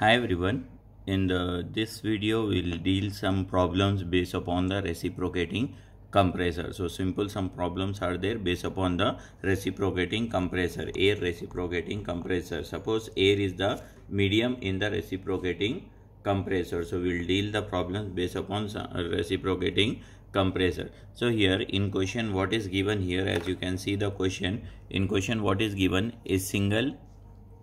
Hi everyone. In the, this video we'll deal some problems based upon the reciprocating compressor. So simple some problems are there based upon the reciprocating compressor, air reciprocating compressor. Suppose air is the medium in the reciprocating compressor. So we'll deal the problems based upon uh, reciprocating compressor. So here in question what is given here as you can see the question in question what is given is single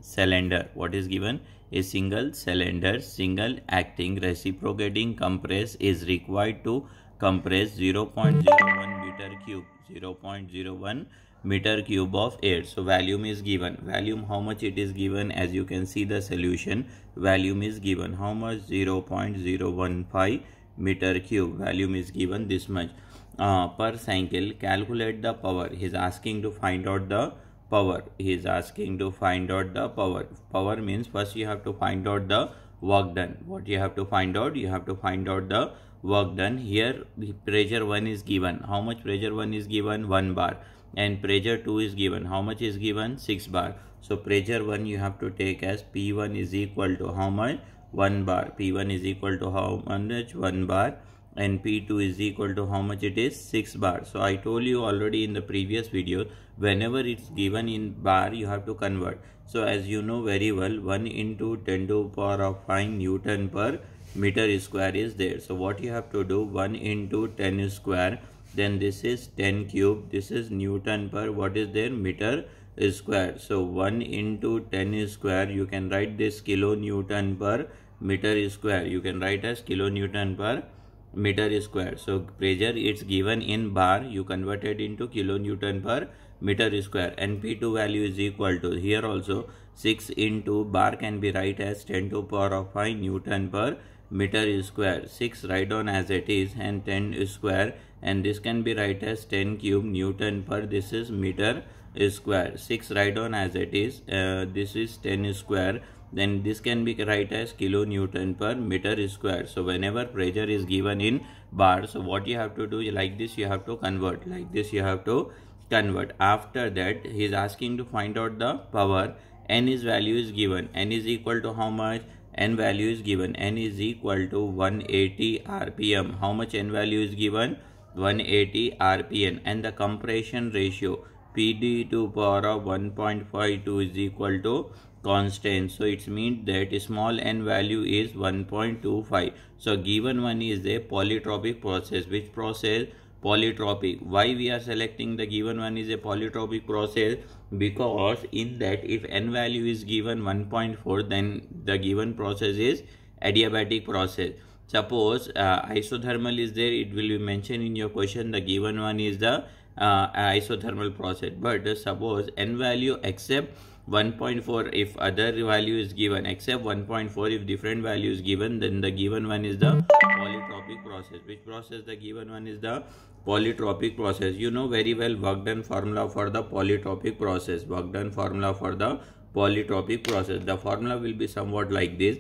cylinder. What is given? A single cylinder, single acting reciprocating compress is required to compress 0.01 meter cube, 0.01 meter cube of air. So volume is given. Volume how much it is given as you can see the solution. Volume is given. How much? 0.015 meter cube. Volume is given this much. Uh, per cycle calculate the power. He is asking to find out the power. He is asking to find out the power. Power means first you have to find out the work done. What you have to find out? You have to find out the work done. Here The pressure 1 is given. How much pressure 1 is given? 1 bar. And pressure 2 is given. How much is given? 6 bar. So pressure 1 you have to take as p1 is equal to how much? 1 bar. P1 is equal to how much? 1 bar and P2 is equal to how much it is 6 bar. So I told you already in the previous video whenever it's given in bar you have to convert. So as you know very well 1 into 10 to power of 5 Newton per meter square is there. So what you have to do 1 into 10 square then this is 10 cube this is Newton per what is there meter square. So 1 into 10 square you can write this kilo Newton per meter square you can write as kilo Newton per meter square. So pressure it's given in bar. You convert it into kilonewton per meter square. And p2 value is equal to here also 6 into bar can be write as 10 to power of 5 newton per meter square. 6 write on as it is and 10 square and this can be write as 10 cube newton per this is meter square. 6 write on as it is uh, this is 10 square then this can be write as kilonewton per meter square so whenever pressure is given in bar so what you have to do like this you have to convert. Like this you have to convert. After that he is asking to find out the power. N is value is given. N is equal to how much? N value is given. N is equal to 180 rpm how much n value is given? 180 rpm and the compression ratio pd to power of 1.52 is equal to constant. So it means that small n value is 1.25 so given one is a polytropic process. Which process? Polytropic. Why we are selecting the given one is a polytropic process? Because in that if n value is given 1.4 then the given process is adiabatic process. Suppose uh, isothermal is there. It will be mentioned in your question. The given one is the uh, isothermal process. But suppose n value except 1.4 if other value is given except 1.4 if different value is given then the given one is the polytropic process. Which process the given one is the polytropic process? You know very well work done formula for the polytropic process. Work done formula for the polytropic process. The formula will be somewhat like this.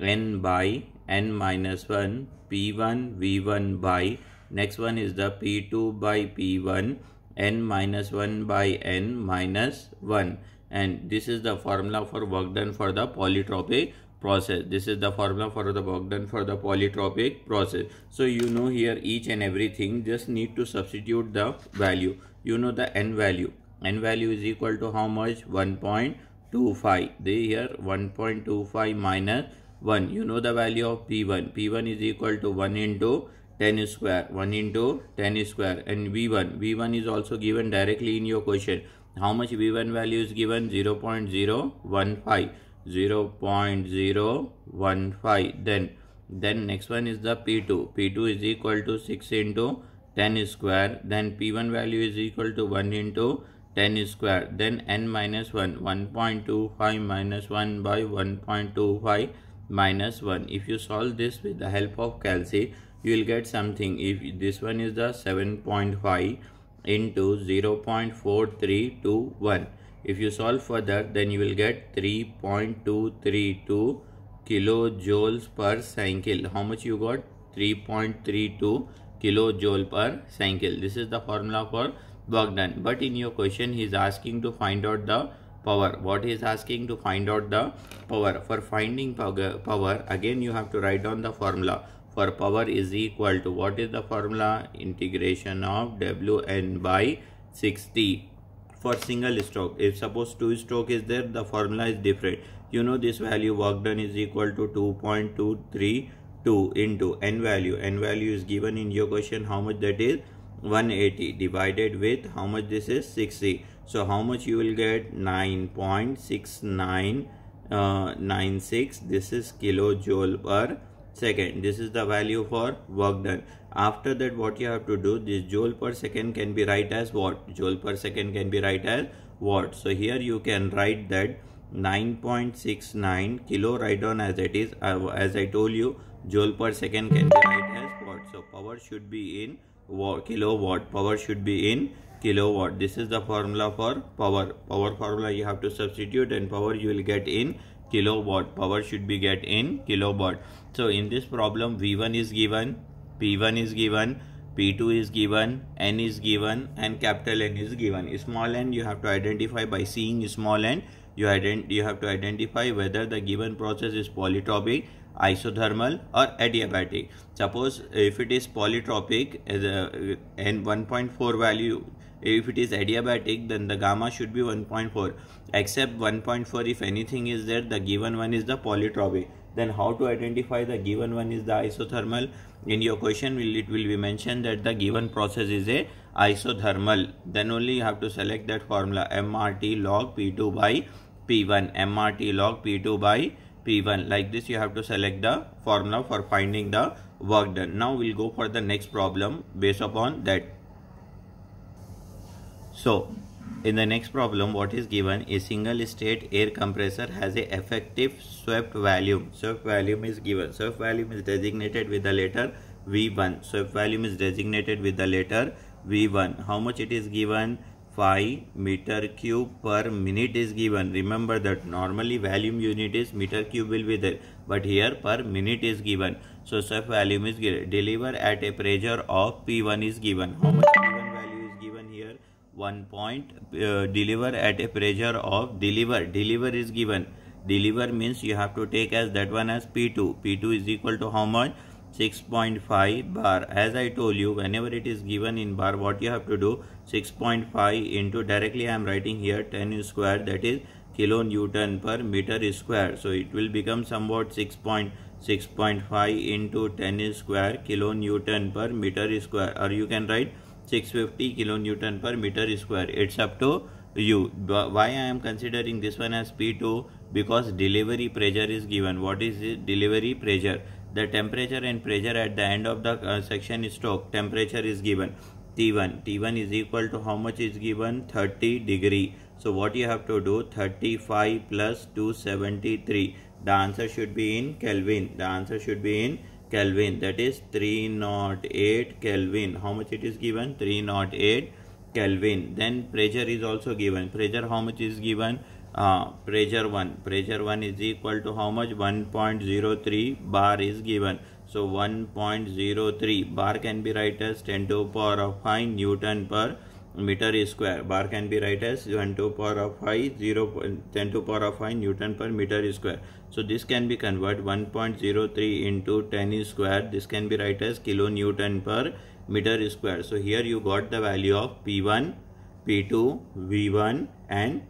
N by n minus 1 p1 v1 by next one is the p2 by p1 n minus 1 by n minus 1 and this is the formula for work done for the polytropic process. This is the formula for the work done for the polytropic process. So you know here each and everything just need to substitute the value. You know the n value. N value is equal to how much? 1.25 they here 1.25 minus 1 you know the value of p1 p1 is equal to 1 into 10 square 1 into 10 square and v1 v1 is also given directly in your question. How much v1 value is given? 0 0.015 0 0.015 then then next one is the p2 p2 is equal to 6 into 10 square. Then p1 value is equal to 1 into 10 square. Then n minus 1 1.25 minus 1 by 1.25 minus 1 if you solve this with the help of calci you will get something. If this one is the 7.5 into 0.4321 if you solve further then you will get 3.232 kilojoules per cycle. How much you got? 3.32 kilojoule per cycle. This is the formula for work done. But in your question he is asking to find out the power. What is asking to find out the power? For finding power again you have to write down the formula for power is equal to what is the formula? Integration of wn by 60 for single stroke. If suppose two stroke is there the formula is different. You know this value work done is equal to 2.232 into n value. N value is given in your question how much that is? 180 divided with how much this is? 60 so how much you will get? 9.6996 uh, this is kilojoule per second. This is the value for work done. After that what you have to do this joule per second can be write as what joule per second can be write as what so here you can write that 9.69 kilo write as it is uh, as i told you joule per second can be write as what so power should be in watt, kilowatt power should be in kilowatt this is the formula for power. Power formula you have to substitute and power you will get in kilowatt power should be get in kilowatt. So in this problem v1 is given p1 is given p2 is given n is given and capital n is given. Small n you have to identify by seeing small n. You ident you have to identify whether the given process is polytropic isothermal or adiabatic. Suppose if it is polytropic uh, and 1.4 value if it is adiabatic then the gamma should be 1.4 except 1.4 if anything is there the given one is the polytropic then how to identify the given one is the isothermal? In your question will it will be mentioned that the given process is a isothermal. Then only you have to select that formula mrt log p2 by p1 mrt log p2 by P1 like this you have to select the formula for finding the work done. Now we'll go for the next problem based upon that. So in the next problem what is given a single stage air compressor has a effective swept volume. Swept volume is given. Swept volume is designated with the letter V1. Swept volume is designated with the letter V1. How much it is given? 5 meter cube per minute is given. Remember that normally volume unit is meter cube will be there. But here per minute is given. So swept volume is given. Deliver at a pressure of P1 is given. How much 1 point. Uh, deliver at a pressure of deliver. Deliver is given. Deliver means you have to take as that one as P2. P2 is equal to how much? 6.5 bar as I told you whenever it is given in bar what you have to do 6.5 into directly I am writing here 10 square that is kilonewton per meter square so it will become somewhat 6.6.5 into 10 square kilonewton per meter square or you can write 650 kilonewton per meter square. It's up to you. Why I am considering this one as P2 because delivery pressure is given. What is it delivery pressure? The temperature and pressure at the end of the uh, suction stroke temperature is given. T1 T1 is equal to how much is given? 30 degree. So what you have to do? 35 plus 273 the answer should be in Kelvin. The answer should be in Kelvin that is 308 Kelvin. How much it is given? 308 Kelvin. Then pressure is also given. Pressure how much is given? Uh, pressure 1 pressure 1 is equal to how much? 1.03 bar is given. So 1.03 bar can be write as 10 to power of 5 newton per meter square. Bar can be write as 1 to power of 5 0 10 to power of 5 newton per meter square. So this can be convert 1.03 into 10 square. This can be write as kilonewton per meter square. So here you got the value of p1 p2 v1 and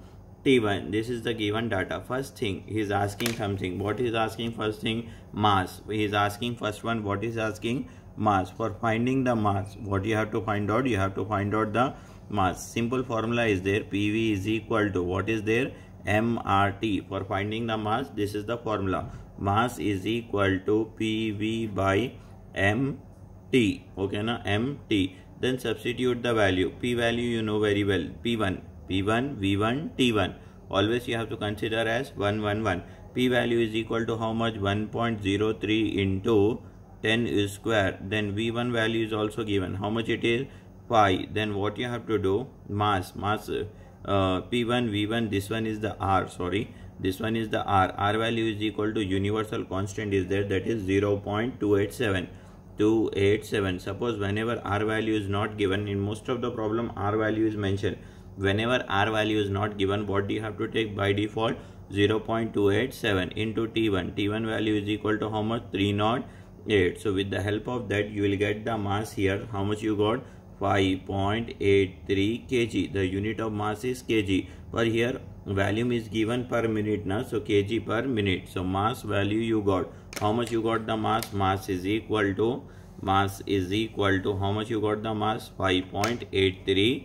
T1 this is the given data. First thing he is asking something. What is asking first thing? Mass. He is asking first one what is asking? Mass. For finding the mass what you have to find out? You have to find out the mass simple formula is there PV is equal to what is there MRT for finding the mass this is the formula mass is equal to PV by MT okay na MT then substitute the value P value you know very well P1 P1, V1, T1. Always you have to consider as 1, 1, 1. P value is equal to how much? 1.03 into 10 is square. Then V1 value is also given. How much it is? 5. Then what you have to do? Mass. Mass. Uh, P1, V1. This one is the R. Sorry. This one is the R. R value is equal to universal constant is there. That is 0.287. 287 suppose whenever r value is not given in most of the problem r value is mentioned whenever r value is not given what do you have to take by default 0.287 into t1 t1 value is equal to how much 308 so with the help of that you will get the mass here how much you got 5.83 kg the unit of mass is kg but here volume is given per minute now so kg per minute so mass value you got how much you got the mass mass is equal to mass is equal to how much you got the mass 5.83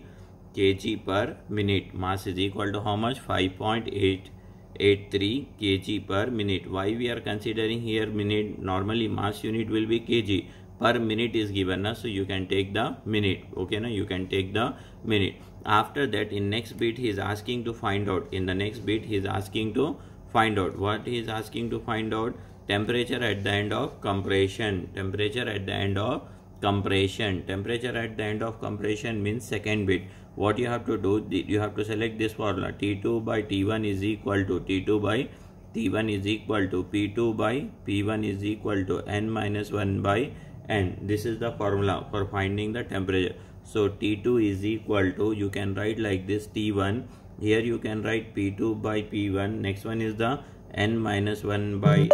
kg per minute mass is equal to how much 5.883 kg per minute why we are considering here minute normally mass unit will be kg per minute is given na? So you can take the minute okay na? You can take the minute. After that in next bit he is asking to find out. In the next bit he is asking to find out. What he is asking to find out? Temperature at the end of compression. Temperature at the end of compression. Temperature at the end of compression means second bit. What you have to do you have to select this formula. T2 by t1 is equal to t2 by t1 is equal to p2 by p1 is equal to n minus 1 by n this is the formula for finding the temperature so t2 is equal to you can write like this t1 here you can write p2 by p1 next one is the n minus 1 by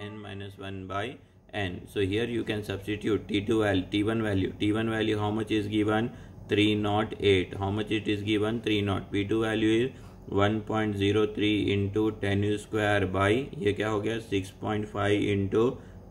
n minus 1 by n. So here you can substitute T2 value, T1 value. T1 value how much is given? 308. How much it is given? 30. P2 value is 1.03 into 10 square by ये क्या हो गया 6.5 into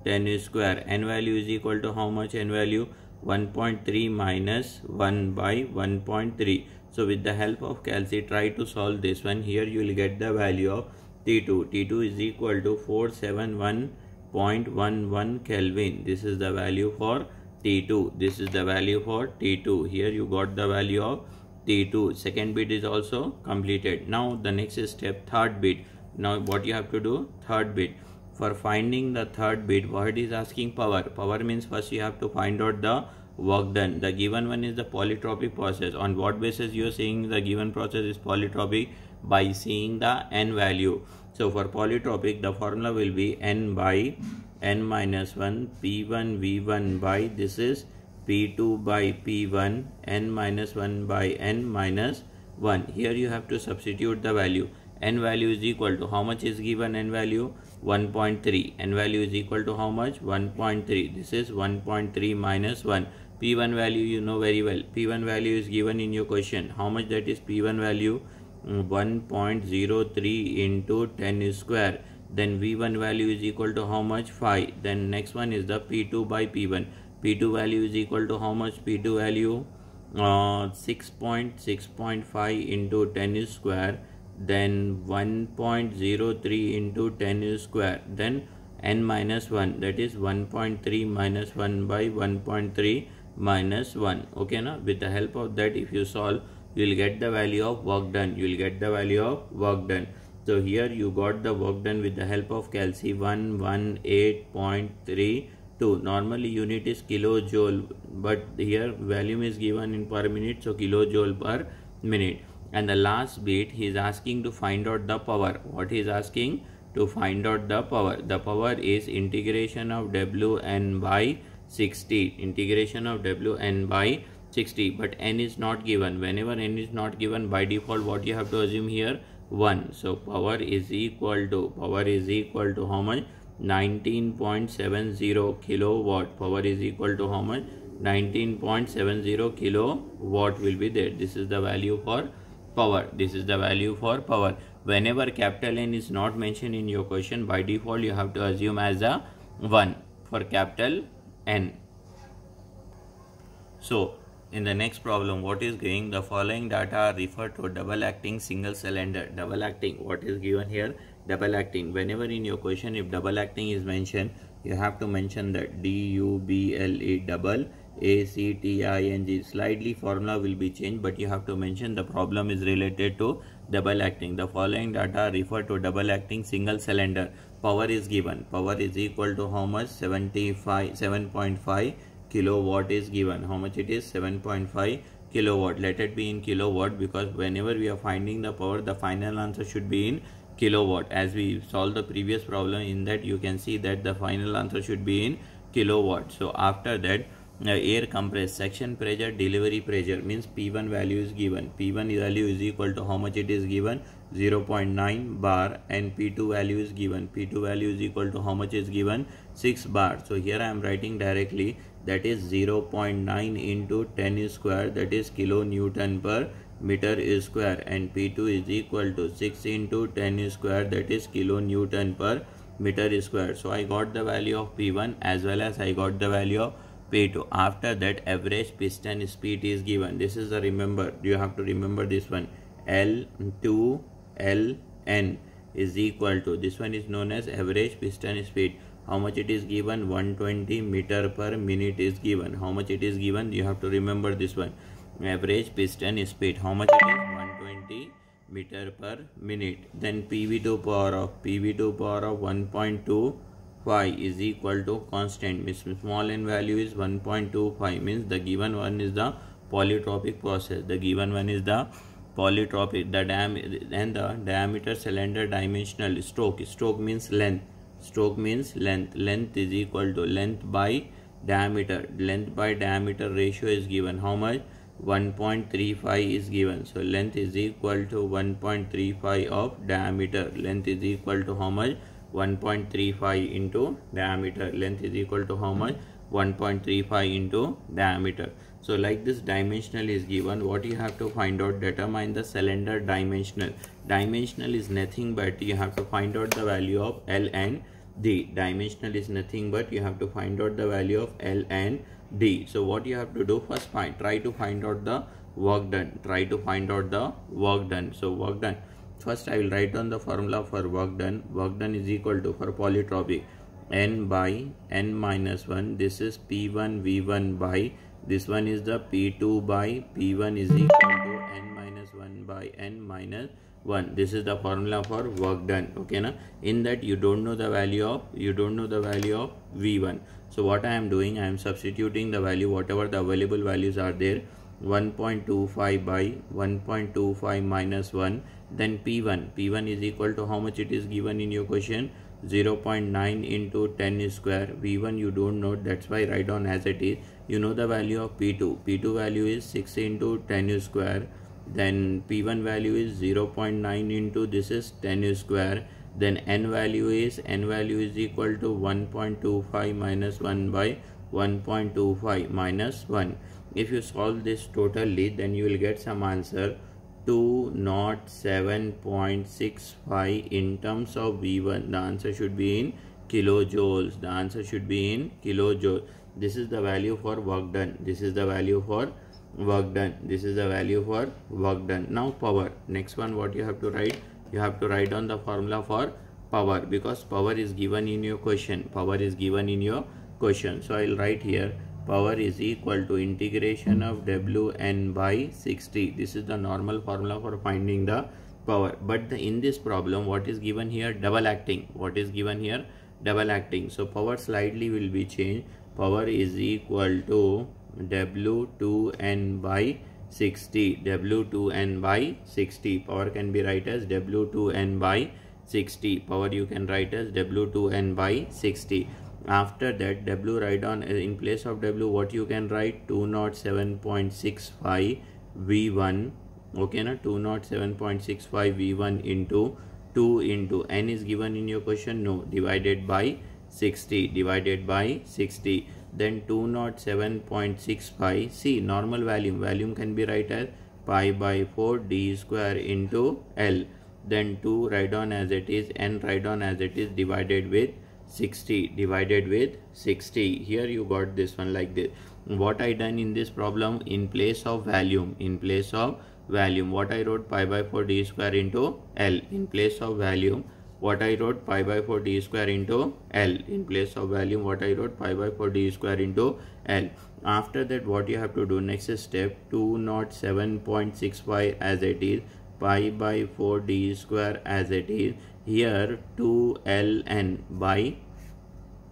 10 square n value is equal to how much n value 1.3 minus 1 by 1.3 so with the help of calci try to solve this one here you will get the value of t2 t2 is equal to 471.11 Kelvin. This is the value for T2. This is the value for T2. Here you got the value of T2. Second bit is also completed. Now the next step, third bit. Now what you have to do? Third bit. For finding the third bit, what is asking power? Power means first you have to find out the work done. The given one is the polytropic process. On what basis you are saying the given process is polytropic? By seeing the n value. So for polytropic, the formula will be n by n minus 1 p1 v1 by this is p2 by p1 n minus 1 by n minus 1. Here you have to substitute the value. n value is equal to how much is given n value? 1.3. n value is equal to how much? 1.3. This is 1.3 minus 1. p1 value you know very well. p1 value is given in your question. How much that is p1 value? 1.03 into 10 square then v1 value is equal to how much 5 then next one is the p2 by p1 p2 value is equal to how much p2 value uh, 6.6.5 into 10 square then 1.03 into 10 is square then n minus 1 that is 1.3 minus 1 by 1.3 minus 1 okay now with the help of that if you solve you will get the value of work done. You will get the value of work done. So here you got the work done with the help of calci 118.32 normally unit is kilojoule but here volume is given in per minute so kilojoule per minute and the last bit he is asking to find out the power. What he is asking? To find out the power. The power is integration of wn by 60 integration of wn by 60 but n is not given. Whenever n is not given by default what you have to assume here? 1 so power is equal to power is equal to how much? 19.70 kilowatt. Power is equal to how much? 19.70 kilowatt will be there. This is the value for power this is the value for power whenever capital n is not mentioned in your question by default you have to assume as a 1 for capital n so in the next problem, what is going? The following data refer to double acting single cylinder. Double acting, what is given here? Double acting. Whenever in your question, if double acting is mentioned, you have to mention that D-U-B-L-E double A-C-T-I-N-G. Slightly formula will be changed, but you have to mention the problem is related to double acting. The following data refer to double acting single cylinder. Power is given. Power is equal to how much? 75, 7.5 kilowatt is given how much it is 7.5 kilowatt let it be in kilowatt because whenever we are finding the power the final answer should be in kilowatt as we solved the previous problem in that you can see that the final answer should be in kilowatt so after that uh, air compressed suction pressure delivery pressure means p1 value is given. P1 value is equal to how much it is given? 0.9 bar and p2 value is given. P2 value is equal to how much is given? 6 bar. So here i am writing directly that is 0.9 into 10 square that is kilo newton per meter square and p2 is equal to 6 into 10 square that is kilo newton per meter square. So i got the value of p1 as well as i got the value of p2 after that average piston speed is given. This is the remember you have to remember this one. L2 ln is equal to this one is known as average piston speed. How much it is given? 120 meter per minute is given. How much it is given? You have to remember this one. Average piston speed. How much it is? 120 meter per minute. Then pv2 power of pv2 power of 1.25 is equal to constant means small n value is 1.25 means the given one is the polytropic process. The given one is the polytropic the diam and the diameter cylinder dimensional stroke. Stroke means length. Stroke means length. Length is equal to length by diameter. Length by diameter ratio is given. How much? 1.35 is given. So length is equal to 1.35 of diameter. Length is equal to how much 1.35 into diameter length is equal to how much 1.35 into diameter so like this dimensional is given what you have to find out determine the cylinder dimensional dimensional is nothing but you have to find out the value of L and D dimensional is nothing but you have to find out the value of L and D. So what you have to do first find try to find out the work done. Try to find out the work done. So work done. First I will write down the formula for work done. Work done is equal to for polytropic. N by n minus 1 this is p1 v1 by. This one is the p2 by. P1 is equal to n minus 1 by n minus 1 this is the formula for work done. Okay na? In that you don't know the value of you don't know the value of v1 so what I am doing, I am substituting the value, whatever the available values are there, 1.25 by 1.25 minus 1, then P1. P1 is equal to how much it is given in your question, 0.9 into 10 square. V1 you don't know, that's why write down as it is. You know the value of P2. P2 value is 6 into 10 square. Then P1 value is 0.9 into this is 10 square then n value is n value is equal to 1.25 minus 1 by 1.25 minus 1 if you solve this totally then you will get some answer. 207.65 in terms of v1 the answer should be in kilojoules. The answer should be in kilojoules. This is the value for work done. This is the value for work done. This is the value for work done. Now power. Next one what you have to write? You have to write down the formula for power because power is given in your question. Power is given in your question. So i'll write here power is equal to integration of wn by 60 this is the normal formula for finding the power. But the, in this problem what is given here? Double acting. What is given here? Double acting. So power slightly will be changed. Power is equal to w2n by 60 w2n by 60 power can be write as w2n by 60 power you can write as w2n by 60 after that w write on uh, in place of w what you can write? 207.65 v1 okay na? 207.65 v1 into 2 into n is given in your question? No. Divided by 60 divided by 60 then 207.65 see normal volume. Volume can be write as pi by 4 d square into l. Then 2 write down as it is n write down as it is divided with 60 divided with 60 here you got this one like this. What i done in this problem? In place of volume. In place of volume. What i wrote pi by 4 d square into l. In place of volume. What I wrote pi by 4 d square into L. In place of volume. What I wrote pi by 4 d square into L. After that what you have to do? Next step 207.65 as it is. Pi by 4 d square as it is here 2ln by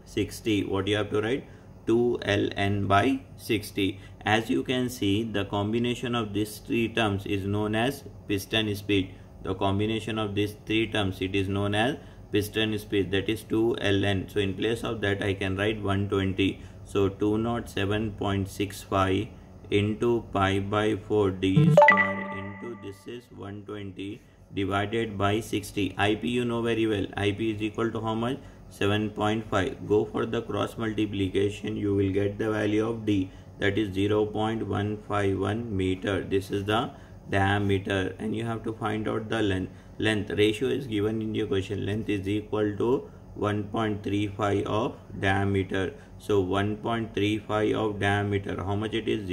60 what you have to write? 2ln by 60 as you can see the combination of these three terms is known as piston speed. The combination of these three terms it is known as piston speed. That is 2 ln so in place of that I can write 120 so 207.65 into pi by 4 d square into this is 120 divided by 60 ip you know very well. Ip is equal to how much? 7.5 go for the cross multiplication you will get the value of d. That is 0.151 meter. This is the diameter. And you have to find out the length. Length ratio is given in your question. Length is equal to 1.35 of diameter. So 1.35 of diameter. How much it is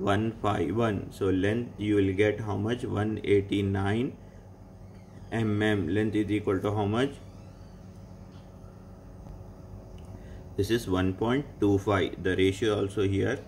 0.151 so length you will get how much? 189 mm. Length is equal to how much? This is 1.25 the ratio also here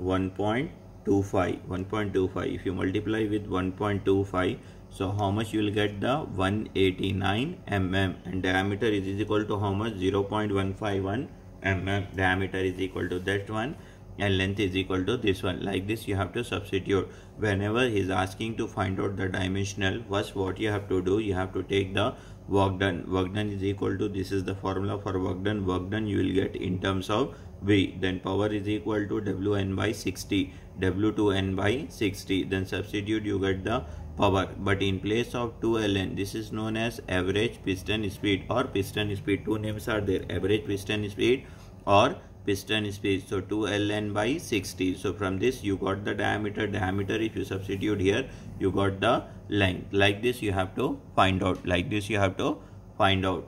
1.25 1.25 if you multiply with 1.25 so how much you will get the 189 mm? And diameter is equal to how much? 0.151 mm. Diameter is equal to that one and length is equal to this one. Like this you have to substitute. Whenever he is asking to find out the dimensional first what you have to do you have to take the work done. Work done is equal to this is the formula for work done. Work done you will get in terms of v. Then power is equal to wn by 60 w2n by 60 then substitute you get the power. But in place of 2ln this is known as average piston speed or piston speed. Two names are there. Average piston speed or piston speed. So 2ln by 60 so from this you got the diameter. Diameter if you substitute here you got the length. Like this you have to find out. Like this you have to find out